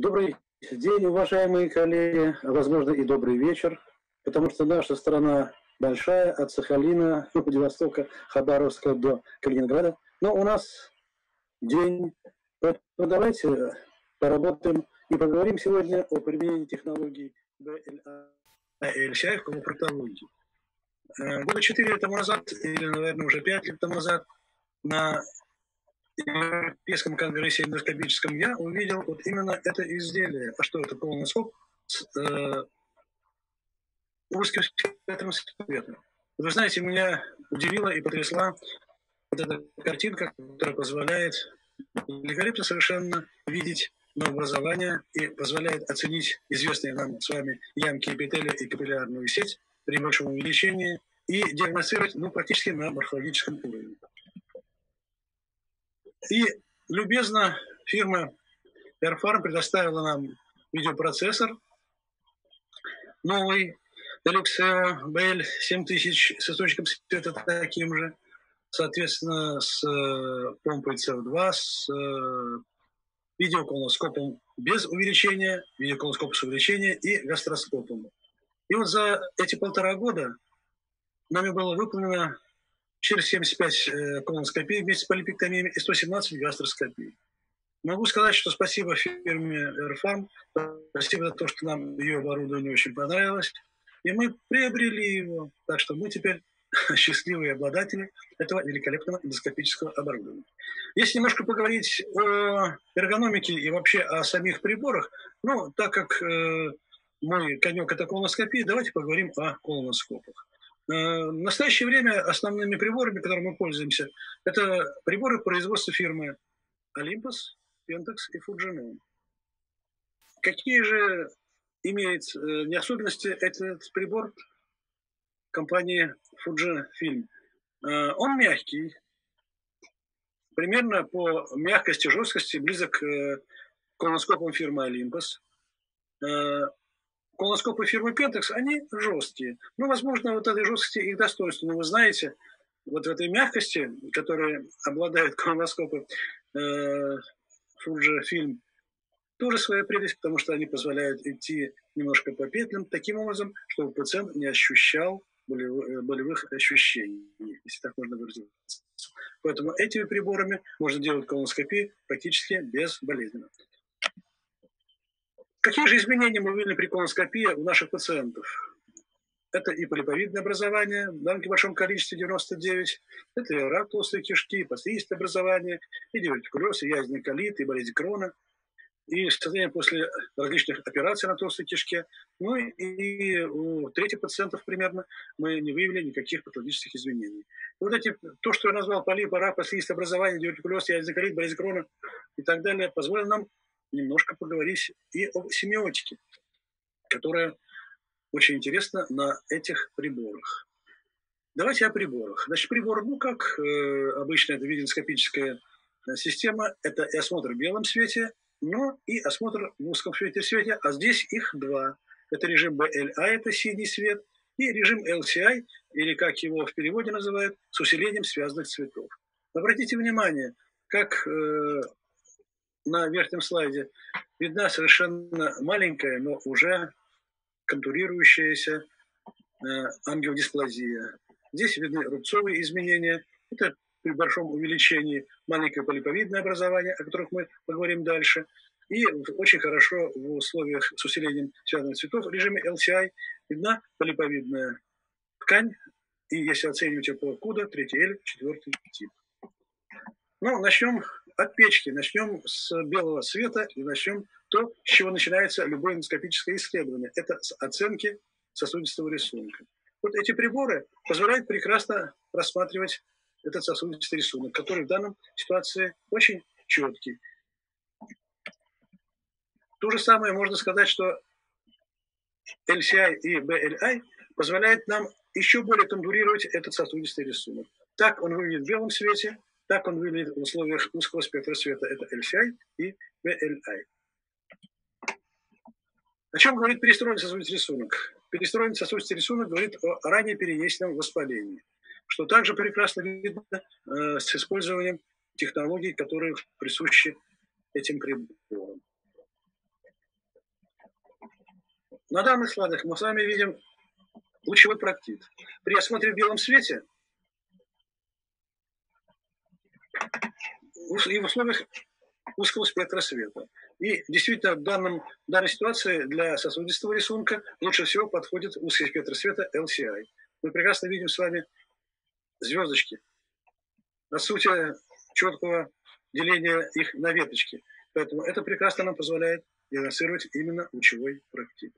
Добрый день, уважаемые коллеги, а возможно и добрый вечер, потому что наша страна большая, от Сахалина, Владивостока, Хабаровска до Калининграда. Но у нас день, поэтому давайте поработаем и поговорим сегодня о применении технологий БЛА и ЛСИ в колопроктологии. Э, года четыре тому назад, или, наверное, уже пять лет тому назад, на Европейском конгрессе эндоскопическом я увидел вот именно это изделие. А что это? Колоноскоп с э, узким спектром света. Вы знаете, меня удивила и потрясла вот эта картинка, которая позволяет великолепно совершенно видеть новообразование и позволяет оценить известные нам с вами ямки эпителия и капиллярную сеть при большом увеличении и диагностировать ну, практически на морфологическом уровне. И любезно фирма Airfarm предоставила нам видеопроцессор новый Deluxe BL7000 с источником света таким же, соответственно, с э, помпой CO2, с э, видеоколоноскопом без увеличения, видеоколоноскопом с увеличением и гастроскопом. И вот за эти полтора года нами было выполнено через 75 э, колоноскопий вместе с полипектомиями и 117 гастроскопий. Могу сказать, что спасибо фирме Airfarm, спасибо за то, что нам ее оборудование очень понравилось. И мы приобрели его, так что мы теперь счастливые обладатели этого великолепного эндоскопического оборудования. Если немножко поговорить о эргономике и вообще о самих приборах, ну, так как э, мой конек это колоноскопия, давайте поговорим о колоноскопах. Э, в настоящее время основными приборами, которыми мы пользуемся, это приборы производства фирмы Olympus, Pentax и Fujifilm. Какие же имеет э, не особенности этот прибор компании Fujifilm? Э, он мягкий, примерно по мягкости, жесткости близок к колоноскопам фирмы Olympus колоноскопы фирмы Pentax, они жесткие. Ну, возможно, вот этой жесткости их достоинство. Но вы знаете, вот в этой мягкости, которой обладают колоноскопы э, Fujifilm, тоже своя прелесть, потому что они позволяют идти немножко по петлям, таким образом, чтобы пациент не ощущал болевых, болевых ощущений, если так можно выразиться. Поэтому этими приборами можно делать колоноскопию практически безболезненно. Какие же изменения мы видели при колоноскопии у наших пациентов? Это и полиповидное образование, в довольно большом количестве 99, это и рак толстой кишки, и образование, и дивертикулез, и язвенный колит, и болезнь крона, и состояние после различных операций на толстой кишке. Ну и у третьих пациентов примерно мы не выявили никаких патологических изменений. И вот эти, то, что я назвал полипа, рак, послеистое образование, дивертикулез, язвенный колит, болезнь крона и так далее, позволило нам немножко поговорить и о семиотике, которая очень интересна на этих приборах. Давайте о приборах. Значит, прибор, ну, как э, обычно, это видеоскопическая э, система, это и осмотр в белом свете, но и осмотр в узком свете, свете, а здесь их два. Это режим BLI, это синий свет, и режим LCI, или как его в переводе называют, с усилением связанных цветов. Обратите внимание, как э, на верхнем слайде видна совершенно маленькая, но уже контурирующаяся э, ангиодисплазия. Здесь видны рубцовые изменения. Это при большом увеличении маленькое полиповидное образование, о которых мы поговорим дальше. И очень хорошо в условиях с усилением связанных цветов в режиме LCI видна полиповидная ткань. И если оценивать ее по КУДа, третий L, четвертый тип. Ну, начнем от печки. Начнем с белого света и начнем то, с чего начинается любое эндоскопическое исследование. Это с оценки сосудистого рисунка. Вот эти приборы позволяют прекрасно рассматривать этот сосудистый рисунок, который в данном ситуации очень четкий. То же самое можно сказать, что LCI и BLI позволяют нам еще более контурировать этот сосудистый рисунок. Так он выглядит в белом свете, так он выглядит в условиях узкого спектра света. Это LCI и VLI. О чем говорит перестроенный сосудистый рисунок? Перестроенный сосудистый рисунок говорит о ранее перенесенном воспалении, что также прекрасно видно э, с использованием технологий, которые присущи этим приборам. На данных слайдах мы с вами видим лучевой проктит. При осмотре в белом свете и в условиях узкого спектра света. И действительно, в данном, в данной ситуации для сосудистого рисунка лучше всего подходит узкий спектр света LCI. Мы прекрасно видим с вами звездочки. Отсутствие четкого деления их на веточки. Поэтому это прекрасно нам позволяет диагностировать именно лучевой проктит.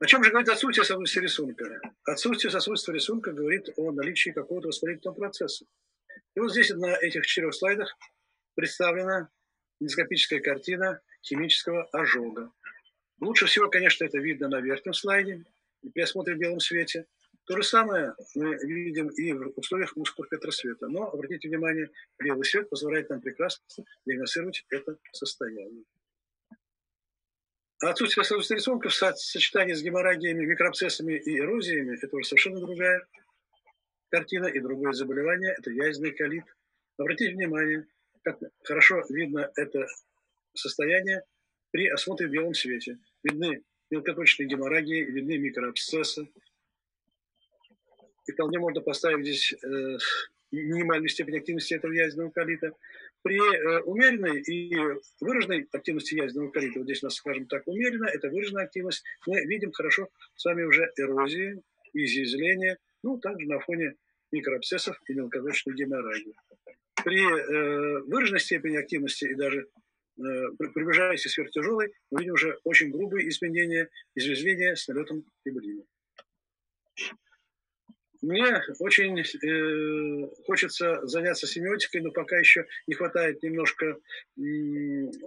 О чем же говорит отсутствие сосудистого рисунка? Отсутствие сосудистого рисунка говорит о наличии какого-то воспалительного процесса. И вот здесь на этих четырех слайдах представлена эндоскопическая картина химического ожога. Лучше всего, конечно, это видно на верхнем слайде, при осмотре в белом свете. То же самое мы видим и в условиях узкого спектра света. Но, обратите внимание, белый свет позволяет нам прекрасно диагностировать это состояние. Отсутствие сосудистых рисунков в сочетании с геморрагиями, микроабсцессами и эрозиями – это уже совершенно другая картина и другое заболевание – это язвенный колит. Обратите внимание, как хорошо видно это состояние при осмотре в белом свете. Видны мелкоточные геморрагии, видны микроабсцессы. И вполне можно поставить здесь э, минимальную степень активности этого язвенного колита. При э, умеренной и выраженной активности язвенного колита, вот здесь у нас, скажем так, умеренно, это выраженная активность, мы видим хорошо с вами уже эрозии, изъязвления, ну, также на фоне микроабсцессов и мелкоточной геморрагии при э, выраженной степени активности и даже э, приближаясь к сверхтяжелой, мы видим уже очень грубые изменения, извержения с налетом фибрина. Мне очень э, хочется заняться семиотикой, но пока еще не хватает немножко э,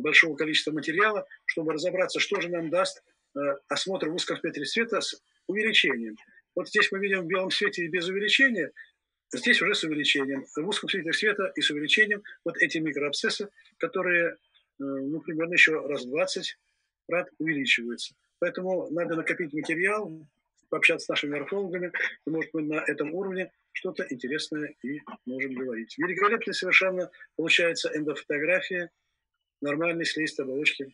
большого количества материала, чтобы разобраться, что же нам даст э, осмотр в узком спектре света с увеличением. Вот здесь мы видим в белом свете и без увеличения Здесь уже с увеличением. В узком свете света и с увеличением вот эти микроабсцессы, которые, э, ну, примерно еще раз 20 крат увеличиваются. Поэтому надо накопить материал, пообщаться с нашими морфологами, и, может, мы на этом уровне что-то интересное и можем говорить. Великолепно совершенно получается эндофотография нормальной слизистой оболочки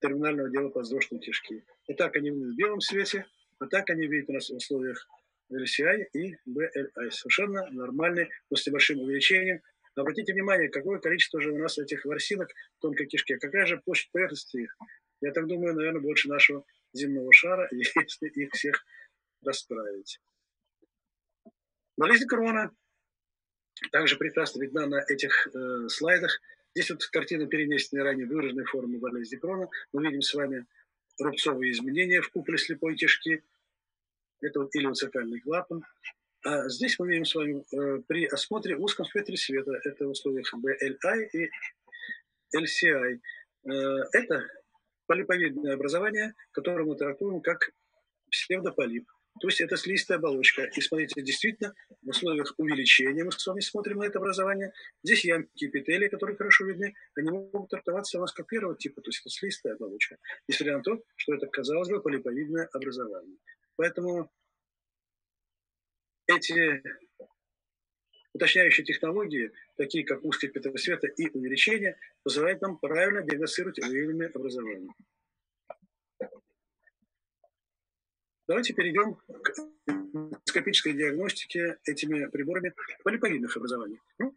терминального дела подвздошной кишки. Вот так они в белом свете, вот так они видят нас в условиях LCI и BLI. Совершенно нормальный, но с небольшим увеличением. Но обратите внимание, какое количество же у нас этих ворсинок в тонкой кишке. Какая же площадь поверхности их? Я так думаю, наверное, больше нашего земного шара, если их всех расправить. Болезнь Крона также прекрасно видна на этих э, слайдах. Здесь вот картина перенесенной ранее выраженной формы болезни Крона. Мы видим с вами рубцовые изменения в куполе слепой кишки это вот илиоцефальный клапан. А здесь мы видим с вами э, при осмотре узком спектре света, это в условиях BLI и LCI. Э, это полиповидное образование, которое мы трактуем как псевдополип. То есть это слизистая оболочка. И смотрите, действительно, в условиях увеличения мы с вами смотрим на это образование. Здесь ямки эпителия, которые хорошо видны, они могут трактоваться у нас как первого типа, то есть это слизистая оболочка, несмотря на то, что это, казалось бы, полиповидное образование. Поэтому эти уточняющие технологии, такие как узкий спектр и увеличение, позволяют нам правильно диагностировать выявленные образования. Давайте перейдем к эндоскопической диагностике этими приборами полипоидных образований. Ну,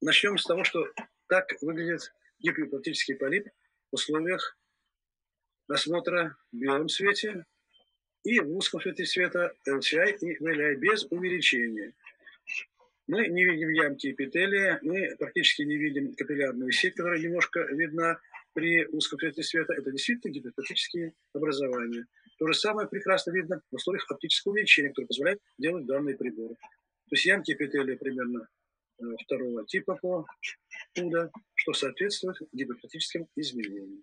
начнем с того, что так выглядит гиперпластический полип в условиях осмотра в белом свете и в узком свете света LCI и VLI без увеличения. Мы не видим ямки эпителия, мы практически не видим капиллярную сеть, которая немножко видна при узком свете света. Это действительно гипотетические образования. То же самое прекрасно видно в условиях оптического увеличения, которое позволяет делать данные приборы. То есть ямки эпителия примерно э, второго типа по уда, что соответствует гипотетическим изменениям.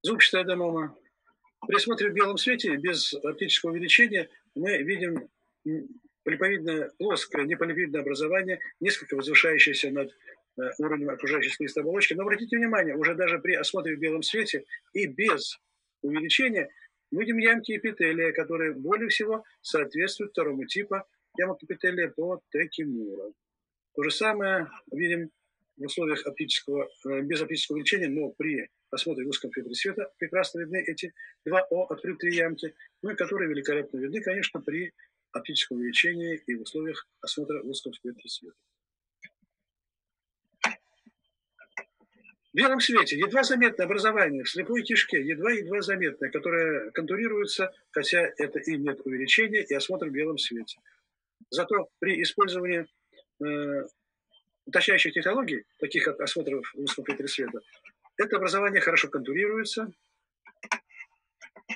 Зубчатая аденома при осмотре в белом свете, без оптического увеличения, мы видим полиповидное плоское, неполиповидное образование, несколько возвышающееся над э, уровнем окружающей слизистой оболочки. Но обратите внимание, уже даже при осмотре в белом свете и без увеличения мы видим ямки эпителия, которые более всего соответствуют второму типу ямок эпителия по Текимура. То же самое видим в условиях оптического, э, без оптического увеличения, но при осмотре в узком фильтре света прекрасно видны эти два О открытые ямки, ну и которые великолепно видны, конечно, при оптическом увеличении и в условиях осмотра в узком фильтре света. В белом свете едва заметное образование в слепой кишке, едва-едва заметное, которое контурируется, хотя это и нет увеличения, и осмотр в белом свете. Зато при использовании э, уточняющих технологий, таких как осмотр в узком фильтре света, это образование хорошо контурируется,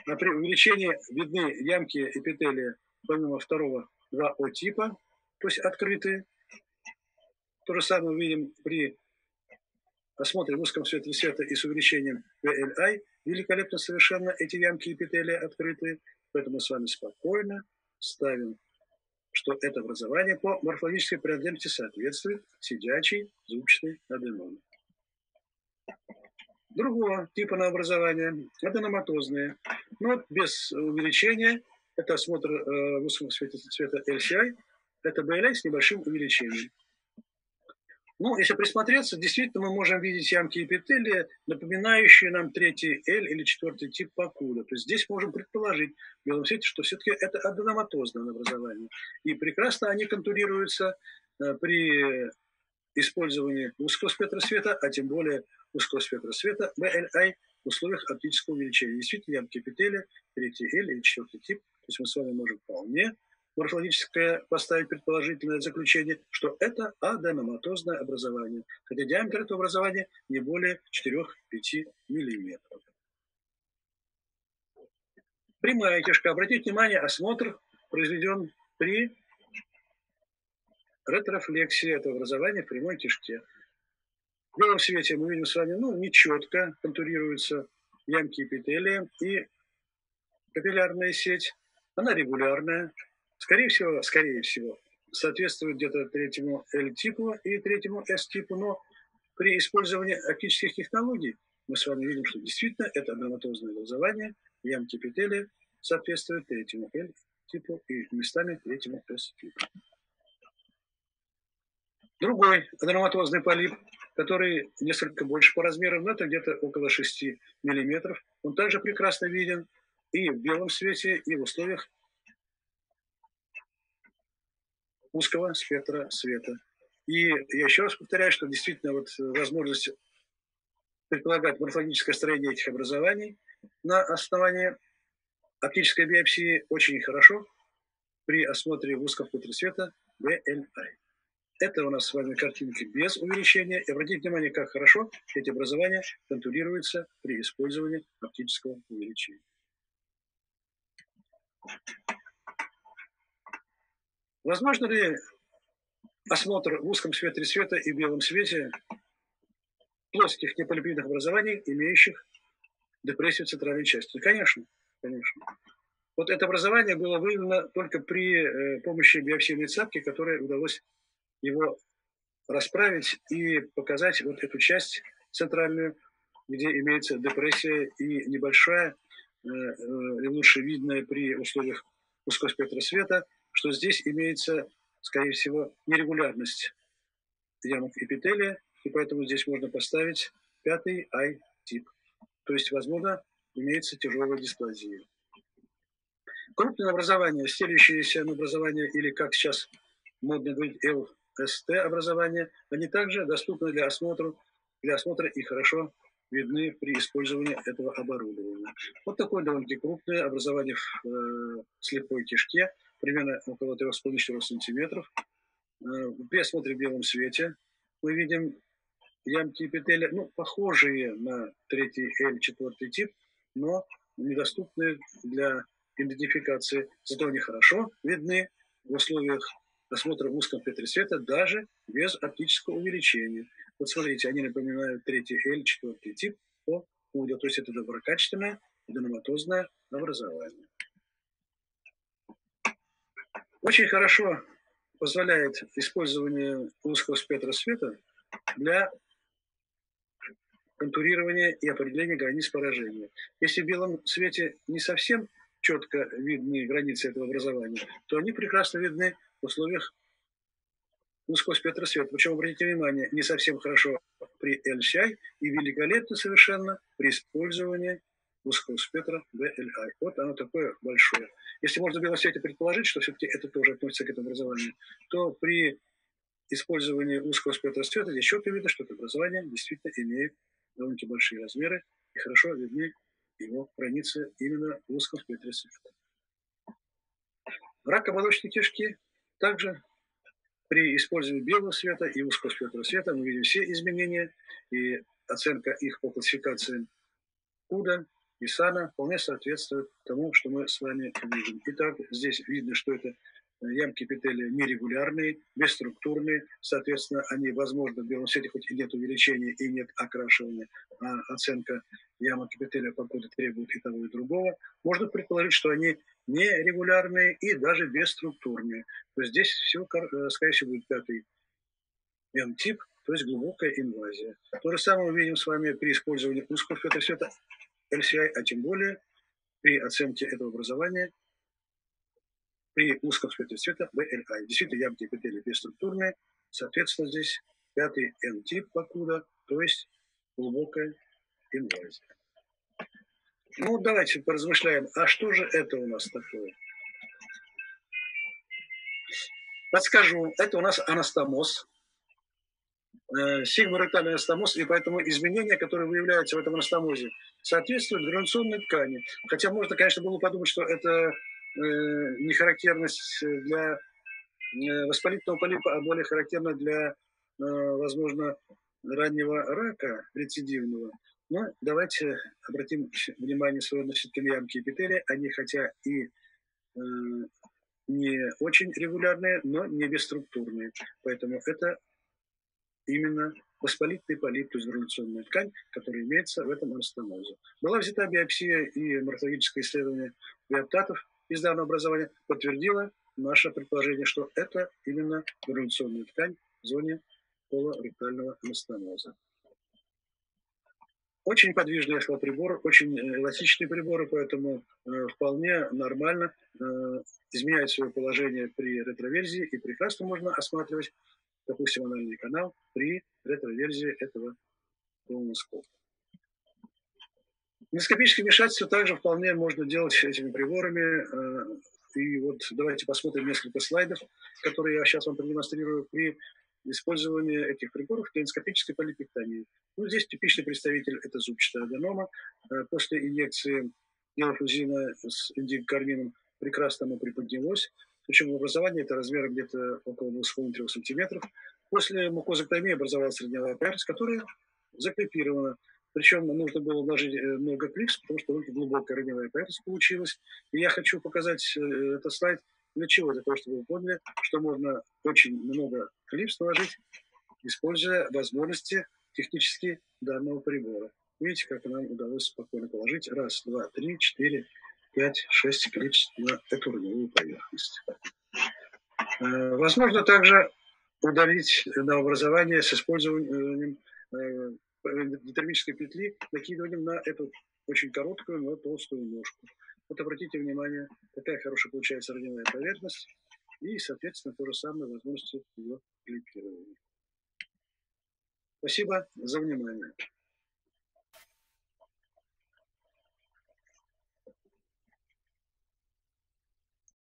а при увеличении видны ямки эпителия помимо второго 2О типа, то есть открытые. То же самое увидим при осмотре в узком свете света и с увеличением VLI. Великолепно совершенно эти ямки эпителия открытые. Поэтому мы с вами спокойно ставим что это образование по морфологической принадлежности соответствует сидячей звучной аденоме. Другого типа на образование – аденоматозные, но без увеличения. Это осмотр э, высокого света, цвета LCI, это BLI с небольшим увеличением. Ну, если присмотреться, действительно мы можем видеть ямки эпителия, напоминающие нам третий L или четвертый тип покуда. То есть здесь можем предположить в белом свете, что все-таки это аденоматозное образование. И прекрасно они контурируются э, при использовании узкого спектра света, а тем более узкого спектра света BLI в условиях оптического увеличения. Действительно, ямки эпителия, третий L или четвертый тип. То есть мы с вами можем вполне морфологическое поставить предположительное заключение, что это аденоматозное образование, хотя диаметр этого образования не более 4-5 миллиметров. Прямая кишка. Обратите внимание, осмотр произведен при ретрофлексии этого образования в прямой кишке. В белом свете мы видим с вами, ну, нечетко контурируются ямки эпителия и капиллярная сеть. Она регулярная, Скорее всего, скорее всего, соответствует где-то третьему L-типу и третьему S-типу, но при использовании оптических технологий мы с вами видим, что действительно это аденоматозное образование, ямки эпителия соответствуют третьему L-типу и местами третьему S-типу. Другой аденоматозный полип, который несколько больше по размерам, но это где-то около 6 мм, он также прекрасно виден и в белом свете, и в условиях узкого спектра света. И я еще раз повторяю, что действительно вот возможность предполагать морфологическое строение этих образований на основании оптической биопсии очень хорошо при осмотре в узком спектре света VLI. Это у нас с вами картинки без увеличения. И обратите внимание, как хорошо эти образования контурируются при использовании оптического увеличения. Возможно ли осмотр в узком спектре света и белом свете плоских неполипидных образований, имеющих депрессию центральной части? Конечно, конечно. Вот это образование было выявлено только при э, помощи биопсийной цапки, которой удалось его расправить и показать вот эту часть центральную, где имеется депрессия и небольшая, э, э, лучше видная при условиях узкого спектра света – что здесь имеется, скорее всего, нерегулярность ямок эпителия, и поэтому здесь можно поставить пятый I-тип. То есть, возможно, имеется тяжелая дисплазия. Крупные образования, стелющиеся на образование, или, как сейчас модно говорить, ЛСТ образования, они также доступны для осмотра, для осмотра и хорошо видны при использовании этого оборудования. Вот такое довольно-таки крупное образование в э, слепой кишке – примерно около 3,5-4 сантиметров. Э, при осмотре в белом свете мы видим ямки эпителия, ну, похожие на третий L, четвертый тип, но недоступные для идентификации. Зато они хорошо видны в условиях осмотра в узком спектре света даже без оптического увеличения. Вот смотрите, они напоминают третий L, четвертый тип по УДА, то есть это доброкачественное динаматозное образование. Очень хорошо позволяет использование узкого спектра света для контурирования и определения границ поражения. Если в белом свете не совсем четко видны границы этого образования, то они прекрасно видны в условиях узкого спектра света. Причем, обратите внимание, не совсем хорошо при LCI и великолепно совершенно при использовании узкого спектра BLI. Вот оно такое большое. Если можно в белом свете предположить, что все-таки это тоже относится к этому образованию, то при использовании узкого спектра света здесь четко видно, что это образование действительно имеет довольно большие размеры и хорошо видны его границы именно в узком спектре света. Рак оболочной кишки также при использовании белого света и узкого спектра света мы видим все изменения, и оценка их по классификации КУДа и САНа вполне соответствует тому, что мы с вами видим. Итак, здесь видно, что это ямки эпителия нерегулярные, бесструктурные, соответственно, они, возможно, в белом свете хоть и нет увеличения и нет окрашивания, а оценка ямок эпителия покуда требует и того, и другого, можно предположить, что они нерегулярные и даже бесструктурные. То есть здесь все, э, скорее всего, будет пятый М-тип, то есть глубокая инвазия. То же самое мы видим с вами при использовании узкого фильтра света LCI, а тем более при оценке этого образования при узком спектре света BLI. Действительно, ямки эпителия бесструктурные, соответственно, здесь пятый N-тип покуда, то есть глубокая инвазия. Ну, давайте поразмышляем, а что же это у нас такое? Подскажу, это у нас анастомоз, э, сигморектальный анастомоз, и поэтому изменения, которые выявляются в этом анастомозе, соответствуют гранационной ткани. Хотя можно, конечно, было подумать, что это Э, не характерность для э, воспалительного полипа, а более характерна для, возможно, раннего рака рецидивного. Но давайте обратим внимание свое относительно ямки эпителия. Они хотя и не очень регулярные, но не бесструктурные. Поэтому это именно воспалительный полип, то есть грануляционная ткань, которая имеется в этом анастомозе. Была взята биопсия и морфологическое исследование биоптатов из данного образования подтвердила наше предположение, что это именно грануляционная ткань в зоне колоректального анастомоза. Очень подвижный, я сказал, прибор, очень э, эластичный прибор, поэтому э, вполне нормально э, изменяет свое положение при ретроверзии, и прекрасно можно осматривать, допустим, анальный канал при ретроверзии этого колоноскопа. Эндоскопическое вмешательство также вполне можно делать этими приборами. Э, и вот давайте посмотрим несколько слайдов, которые я сейчас вам продемонстрирую при использовании этих приборов для эндоскопической полипектомии. Ну, здесь типичный представитель – это зубчатая аденома. Э, после инъекции гелофузина с индикармином прекрасно оно приподнялось. Причем в образовании это размером где-то около 2,5-3 см. После мукозэктомии образовалась средневая поверхность, которая закрепирована причем нужно было вложить э, много клипс, потому что очень глубокая раневая поверхность получилась. И я хочу показать э, этот слайд для чего? Для того, чтобы вы поняли, что можно очень много клипс наложить, используя возможности технически данного прибора. Видите, как нам удалось спокойно положить. Раз, два, три, четыре, пять, шесть клипс на эту раневую поверхность. Э, возможно также удалить на образование с использованием термической петли накидыванием на эту очень короткую, но толстую ножку. Вот обратите внимание, какая хорошая получается раневая поверхность и, соответственно, то же самое возможности ее клипирования. Спасибо за внимание.